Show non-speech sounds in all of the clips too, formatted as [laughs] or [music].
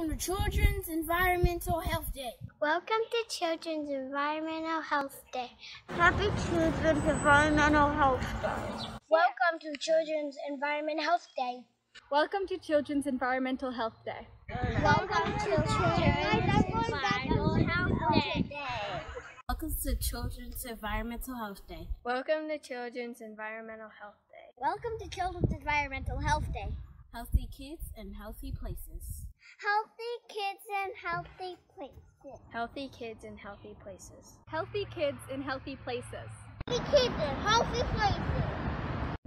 Welcome to Children's Environmental Health Day. Welcome to Children's Environmental Health Day. Happy Children's Environmental Health Day. Welcome to Children's Environmental Health Day. Welcome to Children's Environmental Health Day. Welcome to Children's Environmental Health Day. Welcome to Children's Environmental Health Day. Welcome to Children's Environmental Health Day. Welcome to Children's Environmental Health Day. Healthy kids and healthy places. Healthy kids and healthy places. Healthy kids in healthy places. Healthy kids in healthy places. Healthy kids in healthy places.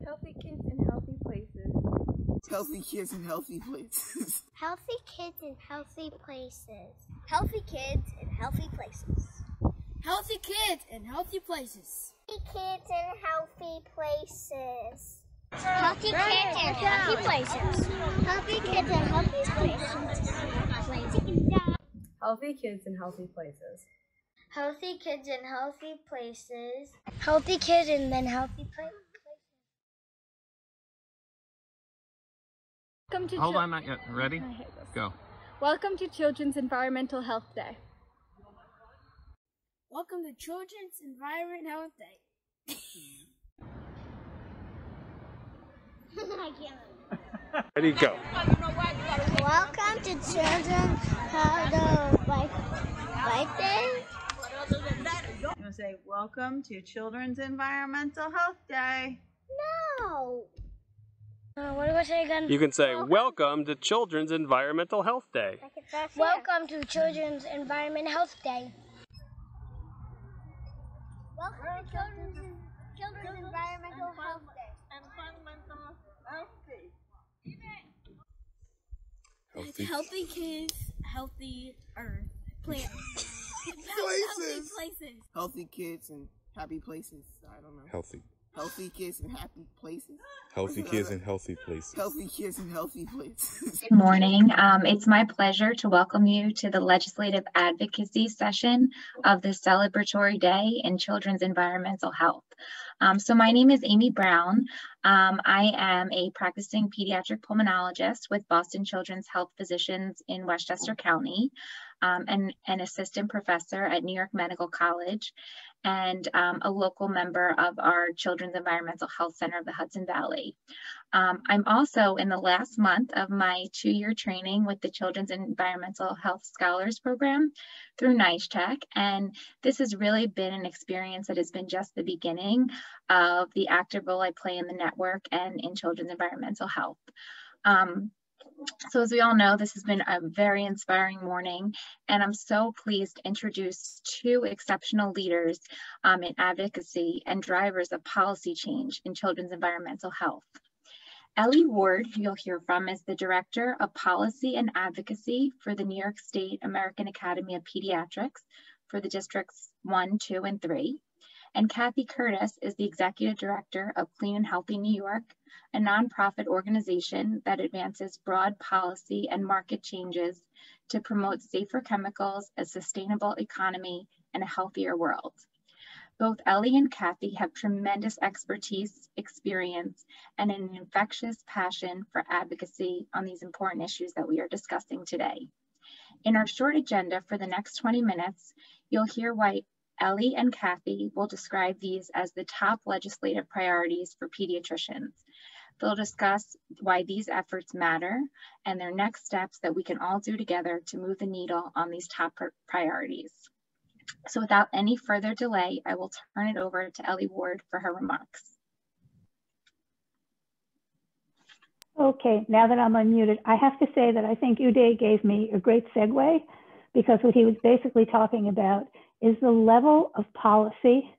Healthy kids in healthy places. Healthy kids in healthy places. Healthy kids in healthy places. Healthy kids in healthy places. Healthy kids in healthy places. Healthy kids in healthy places. Healthy kids and healthy places. Healthy kids and healthy places. Healthy kids and healthy places. Healthy kids in healthy places. Healthy kids and then healthy places. Welcome to Hold on, not yet. Ready? I hate this. Go. Welcome to Children's Environmental Health Day. Welcome to Children's Environmental Health Day. [laughs] [laughs] I can't. Ready, go. Welcome to Children's Health Life, Life Day. I'm to say, Welcome to Children's Environmental Health Day. No. Uh, what do I say again? You can say, Welcome to Children's Environmental Health Day. Welcome to Children's Environment Health Day. Welcome to Children's, Children's Environmental Health Day. Healthy. Healthy kids, healthy earth, plant. [laughs] Places. Healthy places. Healthy kids and happy places. I don't know. Healthy. Healthy kids and happy places. Healthy kids in healthy places. Healthy kids and healthy places. Good morning. Um, it's my pleasure to welcome you to the Legislative Advocacy session of the celebratory day in children's environmental health. Um, so my name is Amy Brown. Um, I am a practicing pediatric pulmonologist with Boston Children's Health Physicians in Westchester County um, and an assistant professor at New York Medical College and um, a local member of our Children's Environmental Health Center of the Hudson Valley. Um, I'm also in the last month of my two-year training with the Children's Environmental Health Scholars Program through NYSCHECK, and this has really been an experience that has been just the beginning of the active role I play in the network and in children's environmental health. Um, so as we all know, this has been a very inspiring morning, and I'm so pleased to introduce two exceptional leaders um, in advocacy and drivers of policy change in children's environmental health. Elie Ward, who you'll hear from, is the Director of Policy and Advocacy for the New York State American Academy of Pediatrics for the districts 1, 2, and 3. And Kathy Curtis is the Executive Director of Clean and Healthy New York, a nonprofit organization that advances broad policy and market changes to promote safer chemicals, a sustainable economy, and a healthier world. Both Elie and Kathy have tremendous expertise, experience, and an infectious passion for advocacy on these important issues that we are discussing today. In our short agenda for the next 20 minutes, you'll hear why Elie and Kathy will describe these as the top legislative priorities for pediatricians. They'll discuss why these efforts matter and their next steps that we can all do together to move the needle on these top priorities. So without any further delay, I will turn it over to Elie Ward for her remarks. Okay, now that I'm unmuted, I have to say that I think Uday gave me a great segue because what he was basically talking about is the level of policy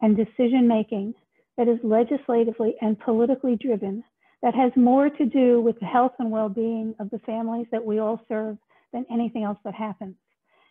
and decision making that is legislatively and politically driven that has more to do with the health and well-being of the families that we all serve than anything else that happens.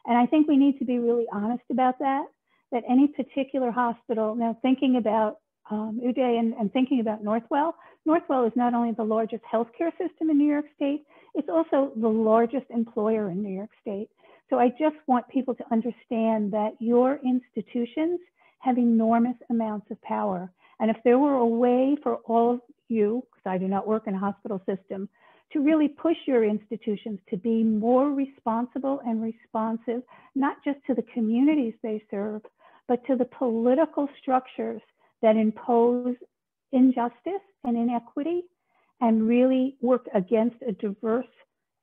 And I think we need to be really honest about that, that any particular hospital, now thinking about um, Uday and, and thinking about Northwell, Northwell is not only the largest healthcare system in New York State, it's also the largest employer in New York State. So I just want people to understand that your institutions have enormous amounts of power. And if there were a way for all of you, because I do not work in a hospital system, to really push your institutions to be more responsible and responsive, not just to the communities they serve, but to the political structures that impose injustice and inequity and really work against a diverse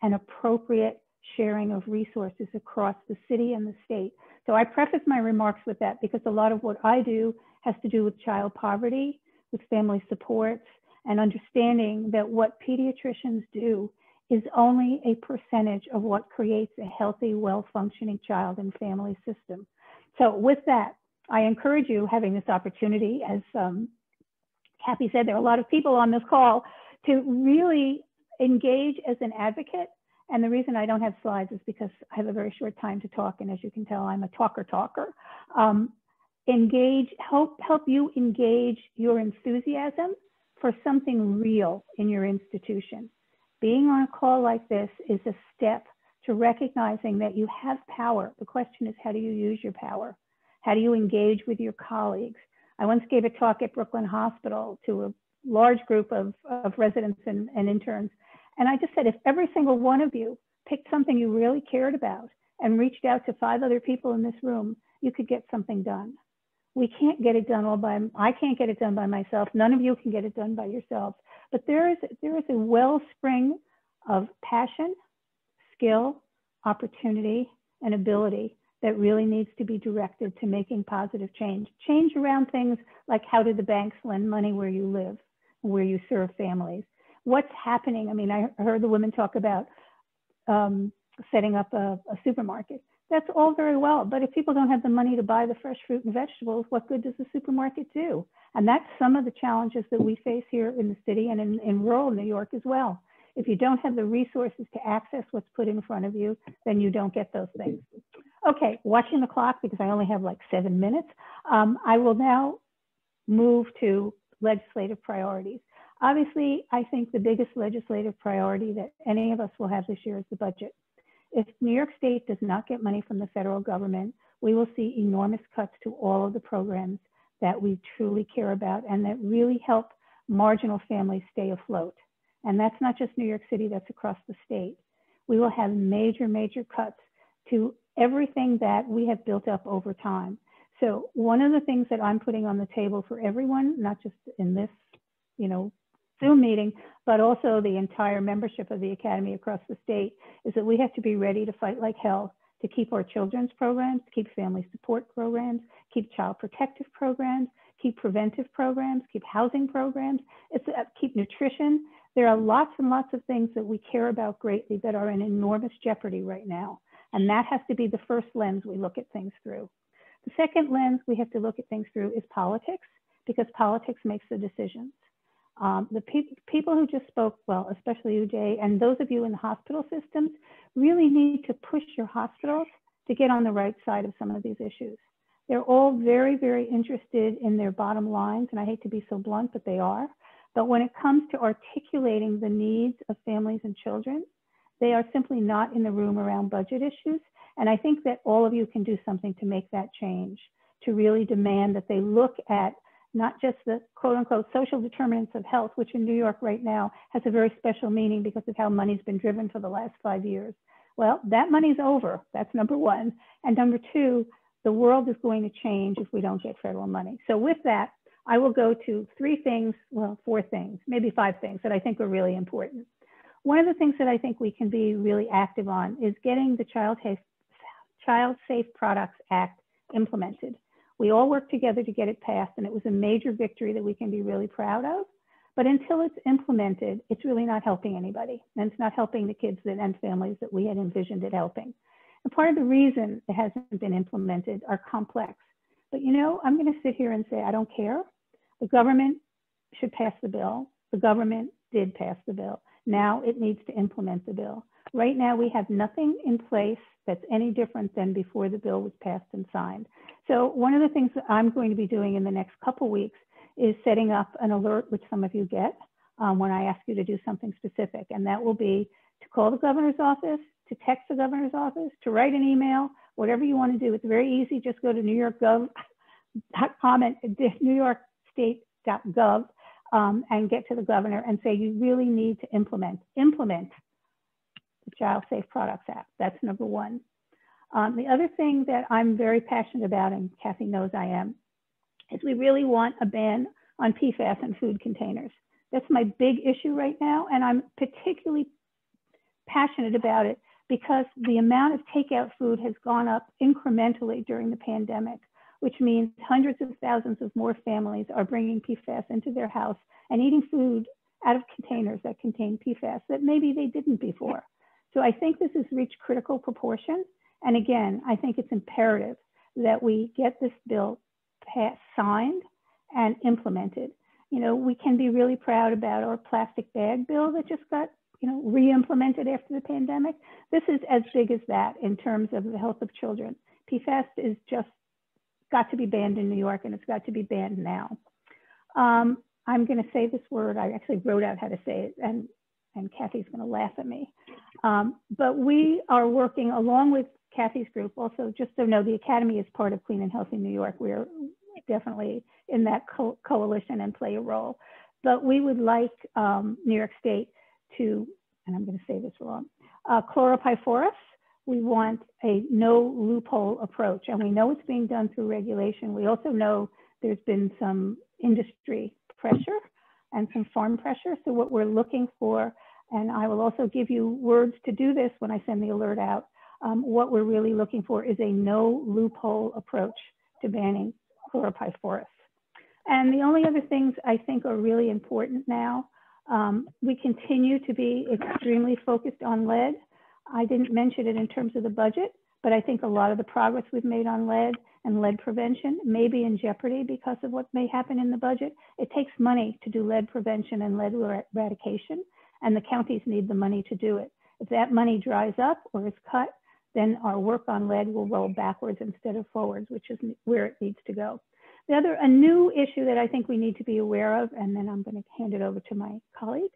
and appropriate sharing of resources across the city and the state. So I preface my remarks with that because a lot of what I do has to do with child poverty, with family supports, and understanding that what pediatricians do is only a percentage of what creates a healthy, well-functioning child and family system. So with that, I encourage you having this opportunity, as um, Kathy said, there are a lot of people on this call to really engage as an advocate. And the reason I don't have slides is because I have a very short time to talk. And as you can tell, I'm a talker talker. Um, engage, help, help you engage your enthusiasm for something real in your institution. Being on a call like this is a step to recognizing that you have power. The question is, how do you use your power? How do you engage with your colleagues? I once gave a talk at Brooklyn Hospital to a large group of, of residents and, and interns. And I just said, if every single one of you picked something you really cared about and reached out to five other people in this room, you could get something done. We can't get it done all by, I can't get it done by myself. None of you can get it done by yourselves. But there is, there is a wellspring of passion, skill, opportunity, and ability that really needs to be directed to making positive change. Change around things like how do the banks lend money where you live? where you serve families. What's happening? I mean, I heard the women talk about um, setting up a, a supermarket. That's all very well, but if people don't have the money to buy the fresh fruit and vegetables, what good does the supermarket do? And that's some of the challenges that we face here in the city and in, in rural New York as well. If you don't have the resources to access what's put in front of you, then you don't get those things. Okay, watching the clock because I only have like seven minutes. Um, I will now move to legislative priorities. Obviously, I think the biggest legislative priority that any of us will have this year is the budget. If New York State does not get money from the federal government, we will see enormous cuts to all of the programs that we truly care about and that really help marginal families stay afloat. And that's not just New York City, that's across the state. We will have major, major cuts to everything that we have built up over time. So one of the things that I'm putting on the table for everyone, not just in this, you know, Zoom meeting, but also the entire membership of the Academy across the state, is that we have to be ready to fight like hell to keep our children's programs, keep family support programs, keep child protective programs, keep preventive programs, keep housing programs, uh, keep nutrition. There are lots and lots of things that we care about greatly that are in enormous jeopardy right now. And that has to be the first lens we look at things through. The second lens we have to look at things through is politics, because politics makes the decisions. Um, the pe people who just spoke, well, especially Uday, and those of you in the hospital systems, really need to push your hospitals to get on the right side of some of these issues. They're all very, very interested in their bottom lines, and I hate to be so blunt, but they are. But when it comes to articulating the needs of families and children, they are simply not in the room around budget issues. And I think that all of you can do something to make that change, to really demand that they look at not just the quote unquote social determinants of health, which in New York right now has a very special meaning because of how money's been driven for the last five years. Well, that money's over. That's number one. And number two, the world is going to change if we don't get federal money. So with that, I will go to three things, well, four things, maybe five things that I think are really important. One of the things that I think we can be really active on is getting the Child Child Safe Products Act implemented. We all worked together to get it passed, and it was a major victory that we can be really proud of. But until it's implemented, it's really not helping anybody, and it's not helping the kids that, and families that we had envisioned it helping. And part of the reason it hasn't been implemented are complex. But you know, I'm going to sit here and say I don't care. The government should pass the bill. The government did pass the bill. Now it needs to implement the bill. Right now, we have nothing in place that's any different than before the bill was passed and signed. So one of the things that I'm going to be doing in the next couple weeks is setting up an alert, which some of you get um, when I ask you to do something specific. And that will be to call the governor's office, to text the governor's office, to write an email, whatever you want to do. It's very easy. Just go to newyorkgov.com and newyorkstate.gov um, and get to the governor and say, you really need to implement, implement the Child Safe Products Act. That's number one. Um, the other thing that I'm very passionate about, and Kathy knows I am, is we really want a ban on PFAS in food containers. That's my big issue right now, and I'm particularly passionate about it because the amount of takeout food has gone up incrementally during the pandemic, which means hundreds of thousands of more families are bringing PFAS into their house and eating food out of containers that contain PFAS that maybe they didn't before. So I think this has reached critical proportion. And again, I think it's imperative that we get this bill passed, signed and implemented. You know, we can be really proud about our plastic bag bill that just got you know, re-implemented after the pandemic. This is as big as that in terms of the health of children. PFAS is just got to be banned in New York and it's got to be banned now. Um, I'm going to say this word. I actually wrote out how to say it and, and Kathy's going to laugh at me. Um, but we are working along with Kathy's group. Also, just so know, the Academy is part of Clean and Healthy New York. We're definitely in that co coalition and play a role. But we would like um, New York State to, and I'm going to say this wrong, uh. We want a no loophole approach, and we know it's being done through regulation. We also know there's been some industry pressure and some farm pressure. So what we're looking for, and I will also give you words to do this when I send the alert out, um, what we're really looking for is a no loophole approach to banning chlorpyrifos. And the only other things I think are really important now um, we continue to be extremely focused on lead. I didn't mention it in terms of the budget, but I think a lot of the progress we've made on lead and lead prevention may be in jeopardy because of what may happen in the budget. It takes money to do lead prevention and lead eradication, and the counties need the money to do it. If that money dries up or is cut, then our work on lead will roll backwards instead of forwards, which is where it needs to go. The other, a new issue that I think we need to be aware of, and then I'm going to hand it over to my colleague,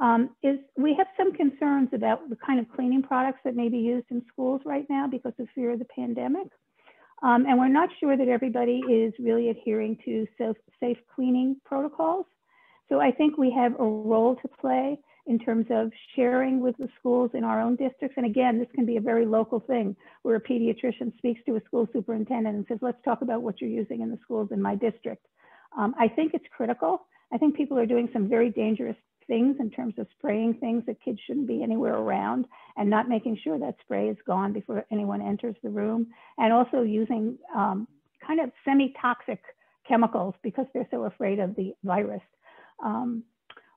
um, is we have some concerns about the kind of cleaning products that may be used in schools right now because of fear of the pandemic. Um, and we're not sure that everybody is really adhering to safe, safe cleaning protocols. So I think we have a role to play in terms of sharing with the schools in our own districts. And again, this can be a very local thing where a pediatrician speaks to a school superintendent and says, let's talk about what you're using in the schools in my district. Um, I think it's critical. I think people are doing some very dangerous things in terms of spraying things that kids shouldn't be anywhere around and not making sure that spray is gone before anyone enters the room. And also using um, kind of semi-toxic chemicals because they're so afraid of the virus. Um,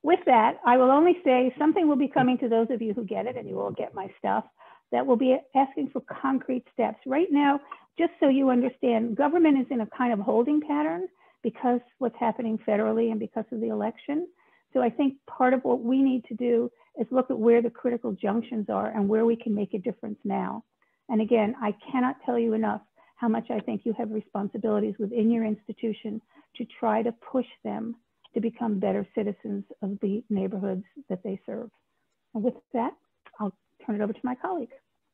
with that, I will only say something will be coming to those of you who get it, and you will get my stuff, that will be asking for concrete steps. Right now, just so you understand, government is in a kind of holding pattern because what's happening federally and because of the election. So I think part of what we need to do is look at where the critical junctions are and where we can make a difference now. And again, I cannot tell you enough how much I think you have responsibilities within your institution to try to push them to become better citizens of the neighborhoods that they serve. And with that, I'll turn it over to my colleague.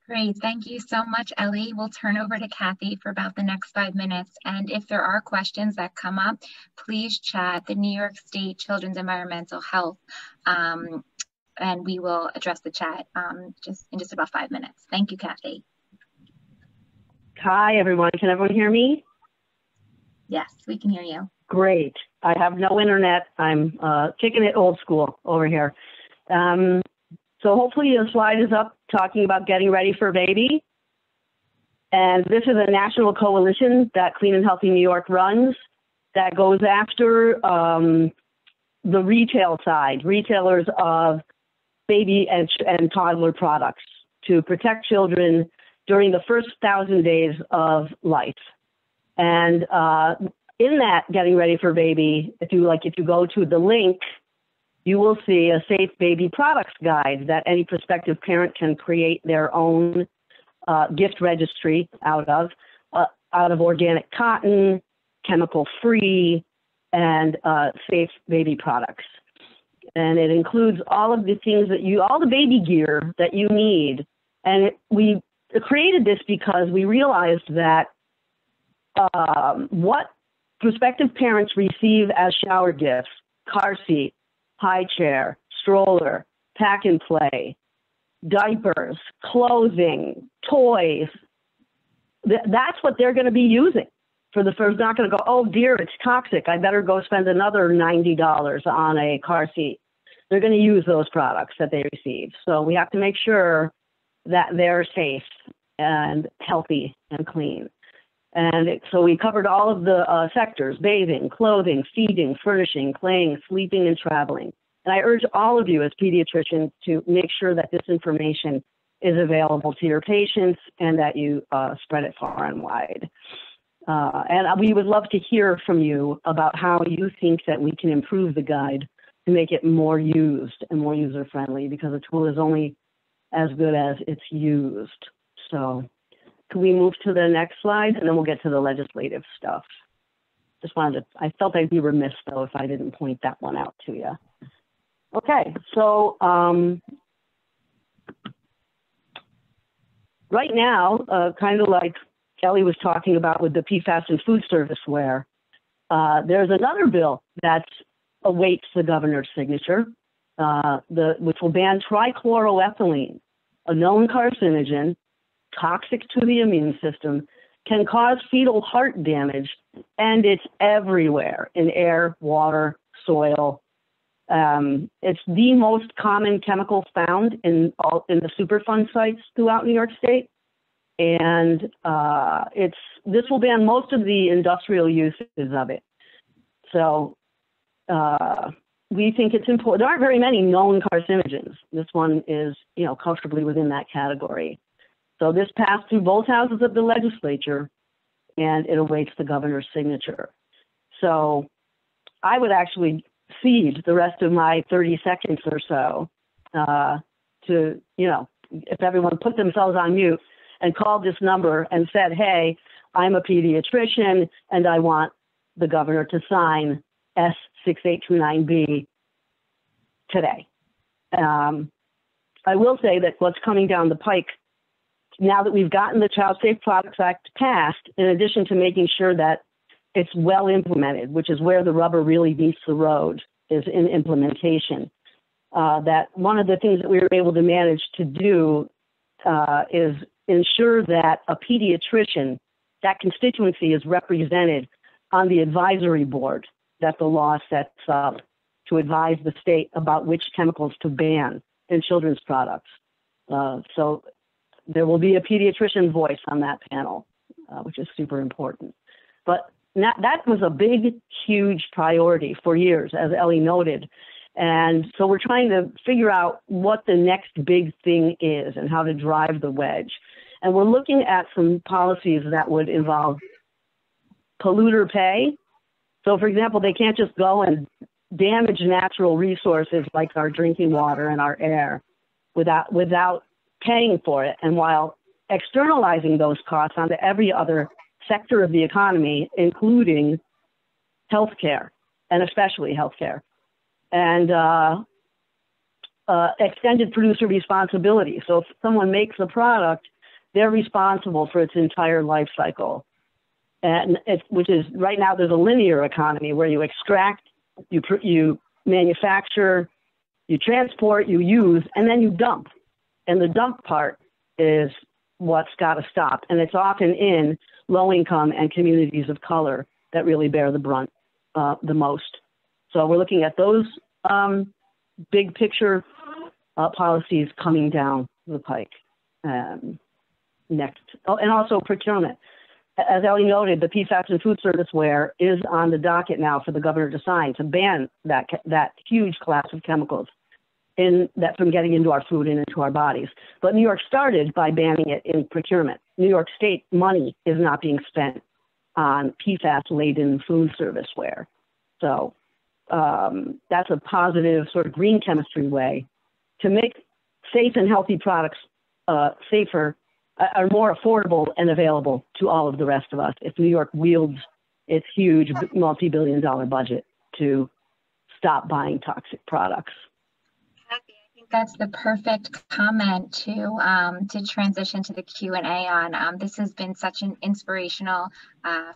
Great, thank you so much, Elie. We'll turn over to Kathy for about the next five minutes. And if there are questions that come up, please chat the New York State Children's Environmental Health um, and we will address the chat um, just in just about five minutes. Thank you, Kathy. Hi, everyone. Can everyone hear me? Yes, we can hear you. Great. I have no internet. I'm uh, kicking it old school over here. Um, so hopefully the slide is up talking about getting ready for baby. And this is a national coalition that Clean and Healthy New York runs that goes after um, the retail side, retailers of baby and, and toddler products to protect children during the first thousand days of life. And uh, in that getting ready for baby, if you like, if you go to the link, you will see a safe baby products guide that any prospective parent can create their own uh, gift registry out of, uh, out of organic cotton, chemical free, and uh, safe baby products. And it includes all of the things that you, all the baby gear that you need. And it, we created this because we realized that um, what prospective parents receive as shower gifts car seat, high chair, stroller, pack and play, diapers, clothing, toys. Th- that's what they're going to be using for the first. Not going to go, oh dear, it's toxic. I better go spend another $90 on a car seat. They're going to use those products that they receive. So we have to make sure that they're safe and healthy and clean. And it, so we covered all of the uh, sectors bathing, clothing, feeding, furnishing, playing, sleeping, and traveling. And I urge all of you as pediatricians to make sure that this information is available to your patients and that you uh, spread it far and wide. Uh, and we would love to hear from you about how you think that we can improve the guide to make it more used and more user friendly because a tool is only as good as it's used. So can we move to the next slide and then we'll get to the legislative stuff. Just wanted to, I felt I'd be remiss though if I didn't point that one out to you. Okay, so um, right now, uh, kind of like Kelly was talking about with the PFAS and food service ware, uh, there's another bill that awaits the governor's signature, uh, the, which will ban trichloroethylene, a known carcinogen, toxic to the immune system, can cause fetal heart damage, and it's everywhere in air, water, soil, um, it's the most common chemical found in all in the Superfund sites throughout New York State, and uh, it's this will ban most of the industrial uses of it. So uh, we think it's important. There aren't very many known carcinogens. This one is, you know, comfortably within that category. So this passed through both houses of the legislature, and it awaits the governor's signature. So I would actually cede the rest of my 30 seconds or so uh, to, you know, if everyone put themselves on mute and called this number and said, hey, I'm a pediatrician and I want the governor to sign S6829B today. Um, I will say that what's coming down the pike now that we've gotten the Child Safe Products Act passed, in addition to making sure that it's well implemented, which is where the rubber really meets the road, is in implementation. Uh, that one of the things that we were able to manage to do uh, is ensure that a pediatrician, that constituency is represented on the advisory board that the law sets up to advise the state about which chemicals to ban in children's products. Uh, so there will be a pediatrician voice on that panel, uh, which is super important. But that, that was a big, huge priority for years, as Elie noted. And so we're trying to figure out what the next big thing is and how to drive the wedge. And we're looking at some policies that would involve polluter pay. So, for example, they can't just go and damage natural resources like our drinking water and our air without without paying for it. And while externalizing those costs onto every other sector of the economy, including healthcare and especially healthcare, and uh, uh, extended producer responsibility. So if someone makes a product, they're responsible for its entire life cycle. And which is right now there's a linear economy where you extract, you you manufacture, you transport, you use, and then you dump. And the dump part is what's got to stop. And it's often in low income and communities of color that really bear the brunt uh, the most. So we're looking at those um, big picture uh, policies coming down the pike um, next. Oh, and also procurement. As Elie noted, the PFAS and food service ware is on the docket now for the governor to sign to ban that that huge class of chemicals in that from getting into our food and into our bodies. But New York started by banning it in procurement. New York State money is not being spent on PFAS laden food service ware. So um, that's a positive sort of green chemistry way to make safe and healthy products uh, safer, uh, are more affordable and available to all of the rest of us if New York wields its huge multi billion dollar budget to stop buying toxic products that's the perfect comment to um, to transition to the Q and A on. Um, this has been such an inspirational uh,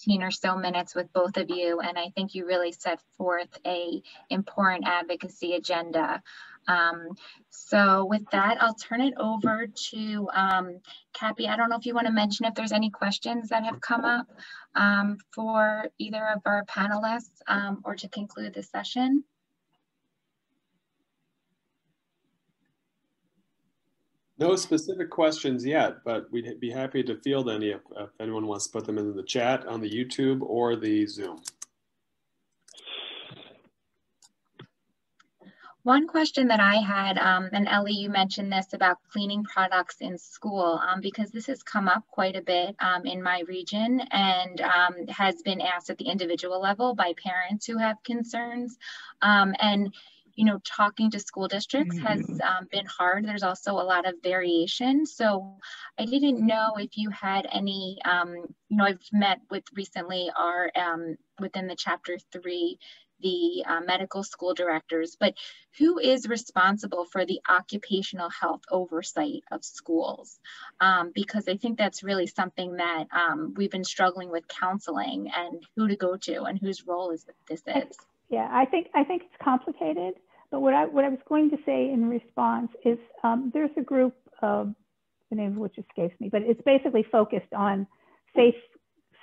15 or so minutes with both of you, and I think you really set forth a important advocacy agenda. Um, so with that, I'll turn it over to um, Cappy. I don't know if you want to mention if there's any questions that have come up um, for either of our panelists um, or to conclude the session. No specific questions yet, but we'd be happy to field any if, if anyone wants to put them in the chat on the YouTube or the Zoom. One question that I had, um, and Elie, you mentioned this about cleaning products in school, um, because this has come up quite a bit um, in my region and um, has been asked at the individual level by parents who have concerns. Um, and you know, talking to school districts has mm-hmm. um, been hard. There's also a lot of variation. So I didn't know if you had any, um, you know, I've met with recently our, um, within the chapter three, the uh, medical school directors, but who is responsible for the occupational health oversight of schools? Um, because I think that's really something that um, we've been struggling with counseling and who to go to and whose role is this is. Yeah, I think I think it's complicated. But what I what I was going to say in response is um, there's a group of the name of which escapes me, but it's basically focused on safe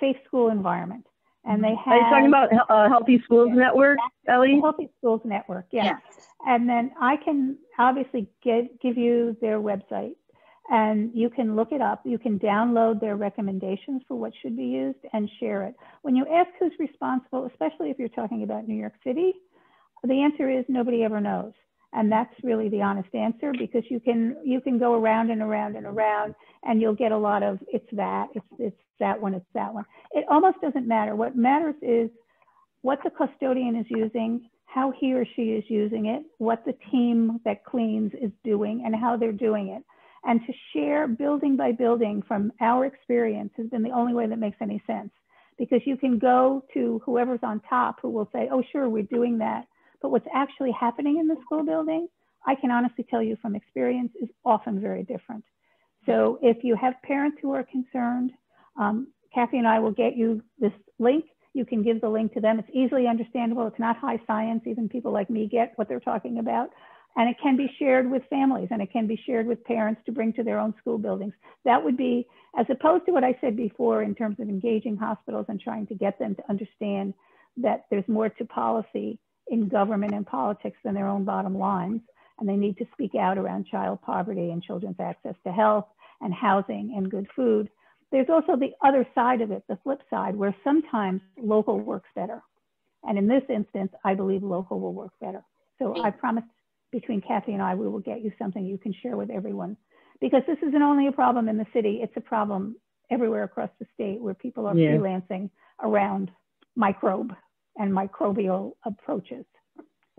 safe school environment. And they have. Are you talking about uh, Healthy Schools yeah, Network, Elie? Healthy Schools Network, yes. yes. And then I can obviously get, give you their website and you can look it up. You can download their recommendations for what should be used and share it. When you ask who's responsible, especially if you're talking about New York City, the answer is nobody ever knows. And that's really the honest answer because you can you can go around and around and around and you'll get a lot of it's that, it's it's that one, it's that one. It almost doesn't matter. What matters is what the custodian is using, how he or she is using it, what the team that cleans is doing, and how they're doing it. And to share building by building from our experience has been the only way that makes any sense because you can go to whoever's on top who will say, oh, sure, we're doing that. But what's actually happening in the school building, I can honestly tell you from experience, is often very different. So if you have parents who are concerned, um, Kathy and I will get you this link. You can give the link to them. It's easily understandable. It's not high science. Even people like me get what they're talking about. And it can be shared with families and it can be shared with parents to bring to their own school buildings. That would be, as opposed to what I said before in terms of engaging hospitals and trying to get them to understand that there's more to policy in government and politics than their own bottom lines. And they need to speak out around child poverty and children's access to health and housing and good food. There's also the other side of it, the flip side, where sometimes local works better. And in this instance, I believe local will work better. So I promise between Kathy and I, we will get you something you can share with everyone. Because this isn't only a problem in the city, it's a problem everywhere across the state where people are yeah. freelancing around microbe and microbial approaches.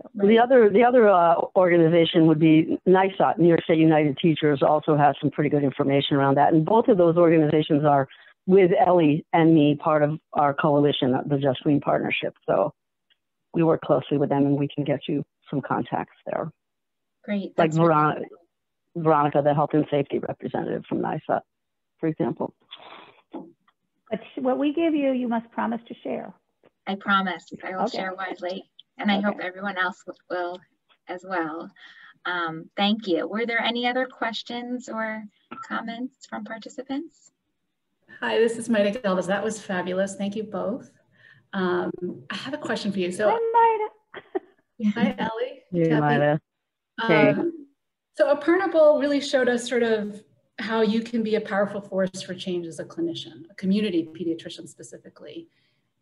So, the other the other uh, organization would be NYSUT, New York State United Teachers, also has some pretty good information around that. And both of those organizations are with Elie and me part of our coalition, the Just Green Partnership. So we work closely with them, and we can get you some contacts there. Great. Like Veronica, Veronica, the health and safety representative from NYSUT, for example. But what we give you, you must promise to share. I promise I will okay. share widely, and I hope everyone else will as well. Um, thank you. Were there any other questions or comments from participants? Hi, this is Maida Galvez. That was fabulous. Thank you both. Um, I have a question for you. So, hi, Maida. hi, Elie. Hey, Maida. Hey. Um, so, Aparna Bole really showed us sort of how you can be a powerful force for change as a clinician, a community pediatrician specifically.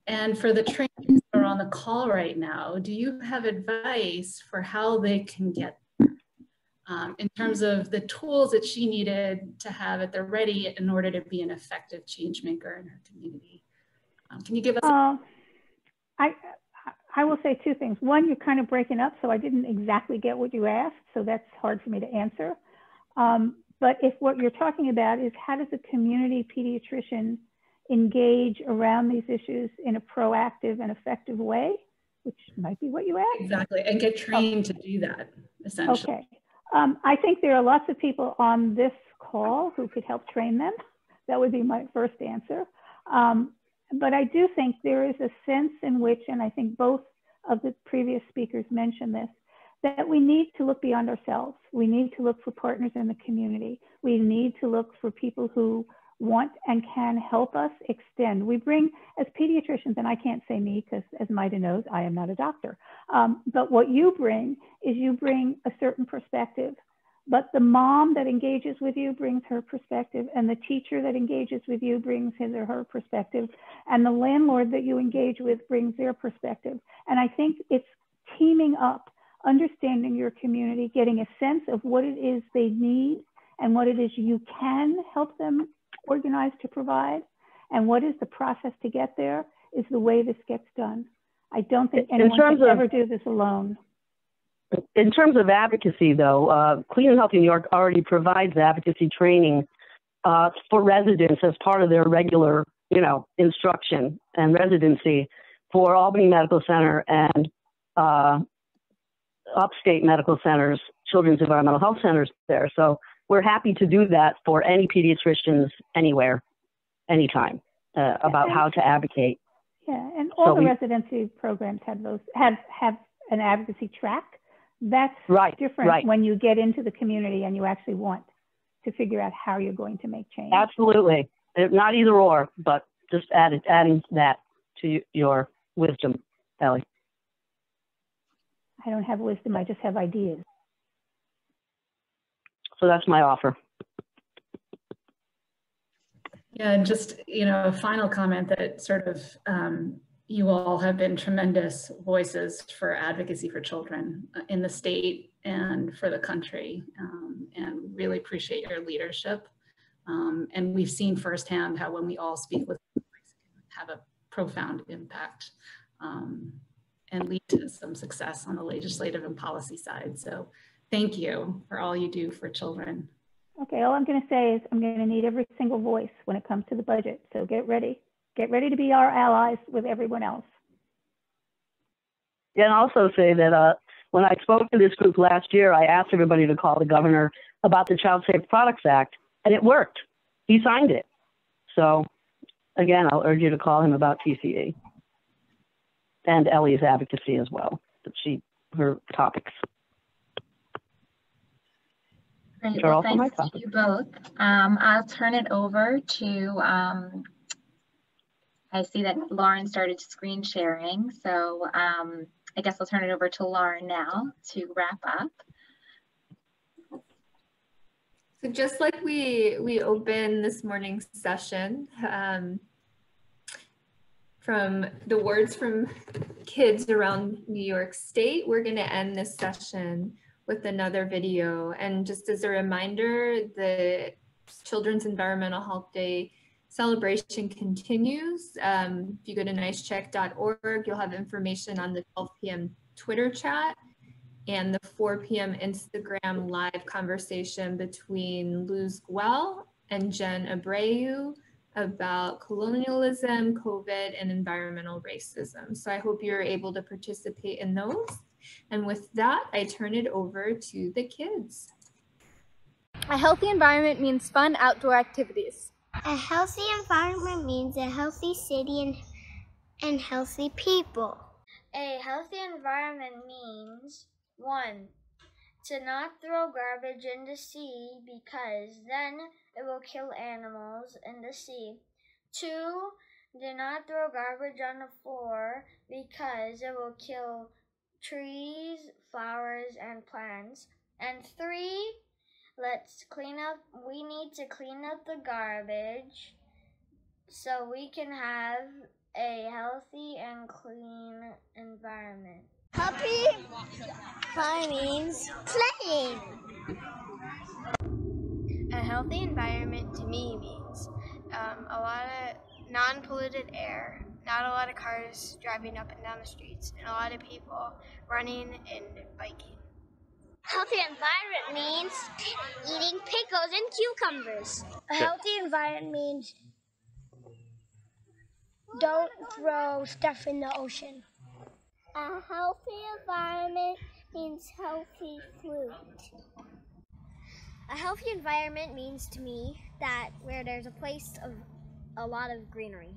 And for the trainees that are on the call right now, do you have advice for how they can get um, in terms of the tools that she needed to have at the ready in order to be an effective change maker in her community? Um, can you give us? Uh, I I will say two things. One, you're kind of breaking up, so I didn't exactly get what you asked, so that's hard for me to answer. Um, but if what you're talking about is how does a community pediatrician engage around these issues in a proactive and effective way, which might be what you asked. Exactly, and get trained to do that, essentially. Okay. Um, I think there are lots of people on this call who could help train them. That would be my first answer. Um, but I do think there is a sense in which, and I think both of the previous speakers mentioned this, that we need to look beyond ourselves. We need to look for partners in the community. We need to look for people who want and can help us extend. We bring, as pediatricians, and I can't say me because as Maida knows, I am not a doctor, um, but what you bring is you bring a certain perspective. But the mom that engages with you brings her perspective, and the teacher that engages with you brings his or her perspective, and the landlord that you engage with brings their perspective. And I think it's teaming up, understanding your community, getting a sense of what it is they need and what it is you can help them organize to provide, and what is the process to get there is the way this gets done. I don't think anyone can of, ever do this alone. In terms of advocacy, though, uh, Clean and Healthy New York already provides advocacy training uh, for residents as part of their regular, you know, instruction and residency for Albany Medical Center and uh, upstate medical centers, children's environmental health centers there. So we're happy to do that for any pediatricians anywhere, anytime, uh, about how to advocate. Yeah, and all so the we, residency programs have those have have an advocacy track. That's right, different right. when you get into the community and you actually want to figure out how you're going to make change. Absolutely, uh, not either or, but just added adding that to your wisdom, Elie. I don't have wisdom. I just have ideas. So that's my offer. Yeah, and just, you know, a final comment that sort of um, you all have been tremendous voices for advocacy for children uh, in the state and for the country, um, and really appreciate your leadership. Um, and we've seen firsthand how when we all speak with have a profound impact um, and lead to some success on the legislative and policy side. So thank you for all you do for children. Okay, all I'm going to say is I'm to need every single voice when it comes to the budget. So get ready. Get ready to be our allies with everyone else. Yeah, and also say that uh, when I spoke to this group last year, I asked everybody to call the governor about the Child Safe Products Act, and it worked. He signed it. So, again, I'll urge you to call him about TCE and Elie's advocacy as well. That she her topics. Great. Well, thanks to you both. Um, I'll turn it over to, um, I see that Lauren started screen sharing. So um, I guess I'll turn it over to Lauren now to wrap up. So just like we, we open this morning's session, um, from the words from kids around New York State, we're going to end this session with another video. And just as a reminder, the Children's Environmental Health Day celebration continues. Um, if you go to nyscheck.org, you'll have information on the 12 p.m. Twitter chat and the 4 p.m. Instagram live conversation between Luz Guel and Jen Abreu about colonialism, COVID, and environmental racism. So I hope you're able to participate in those. And with that, I turn it over to the kids. A healthy environment means fun outdoor activities. A healthy environment means a healthy city and, and healthy people. A healthy environment means one, to not throw garbage in the sea because then it will kill animals in the sea. Two, do not throw garbage on the floor because it will kill trees, flowers, and plants. And three, let's clean up, we need to clean up the garbage so we can have a healthy and clean environment. Happy fun means playing. A healthy environment to me means um, a lot of non polluted air, not a lot of cars driving up and down the streets, and a lot of people running and biking. Healthy environment means eating pickles and cucumbers. A healthy environment means don't throw stuff in the ocean. A healthy environment means healthy fruit. A healthy environment means to me that where there's a place of a lot of greenery.